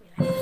relax.